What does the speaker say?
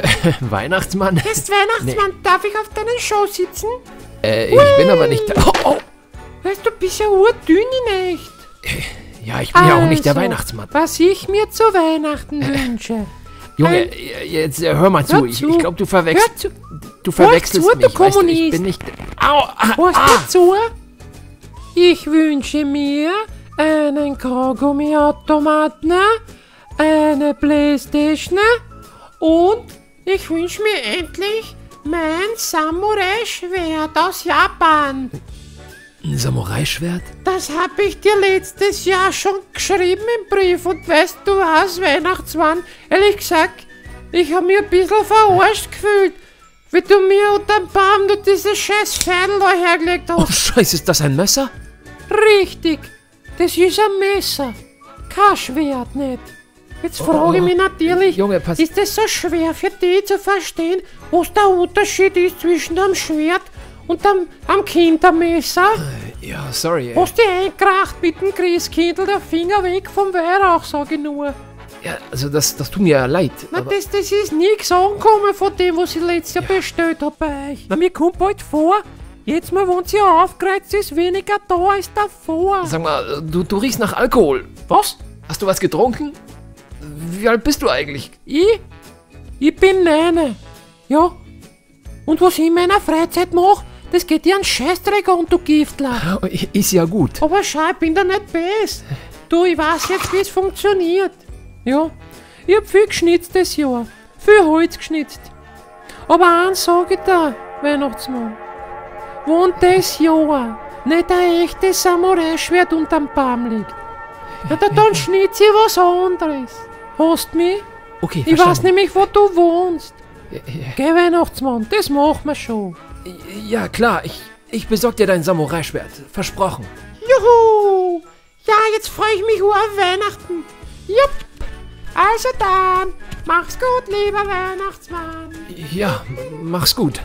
Weihnachtsmann? Ist Weihnachtsmann, darf ich auf deinen Show sitzen? Äh, ich bin aber nicht da. Oh, oh. Weißt du, bist ja urdünn in echt. Ja, ich bin ja auch nicht der Also, Weihnachtsmann. Was ich mir zu Weihnachten wünsche. Junge, Ein- jetzt äh, hör mal zu. Hör Ich, ich glaube, du verwechselst. zu, Du verwechselst zu, du mich. Weißt du, ich Kommunist. bin nicht. Au! Ah, hörst ah. du zu? Ich wünsche mir einen Kaugummiautomaten, eine Playstation und ich wünsche mir endlich mein Samurai-Schwert aus Japan. Ein Samurai-Schwert? Das habe ich dir letztes Jahr schon geschrieben im Brief und weißt du was, Weihnachtsmann? Ehrlich gesagt, ich habe mich ein bisschen verarscht gefühlt, wie du mir unterm Baum du dieses scheiß Pferdl da hergelegt Oh, hast. Scheiße, ist das ein Messer? Richtig, das ist ein Messer, kein Schwert nicht. Jetzt frage ich mich natürlich, Junge, pass- ist es so schwer für dich zu verstehen, was der Unterschied ist zwischen dem Schwert und dem, am Kindermesser? Ja, sorry. ey. Hast du eingekracht mit dem Christkindl, der Finger weg vom Weihrauch, sag ich nur. Ja, also das, das tut mir ja leid. Na, das, das ist nichts angekommen von dem, was ich letztes Jahr bestellt habe bei euch. Na, mir kommt bald vor, jetzt mal, wenn sie aufgereizt ist, weniger da als davor. Sag mal, du, du riechst nach Alkohol. Was? Hast du was getrunken? Wie alt bist du eigentlich? Ich? Ich bin Neine. Ja. Und was ich in meiner Freizeit mache, das geht dir einen Scheißdreck an, du Giftler. Ist ja gut. Aber schau, ich bin da nicht best. Du, ich weiß jetzt, wie es funktioniert. Ja, ich hab viel geschnitzt das Jahr. Viel Holz geschnitzt. Aber eins sag ich dir, Weihnachtsmann. Wenn das Jahr nicht ein echtes Samurai-Schwert unterm Baum liegt, ja, dann, dann schnitz ich was anderes. Hast mich? Okay, Ich weiß nämlich, wo du wohnst. Ja, Geh, Weihnachtsmann, das machen wir schon. Ja, klar, ich, ich besorg dir dein Samurai-Schwert. Versprochen. Juhu! Ja, jetzt freue ich mich auf Weihnachten. Jupp. Also dann, mach's gut, lieber Weihnachtsmann. Ja, mach's gut.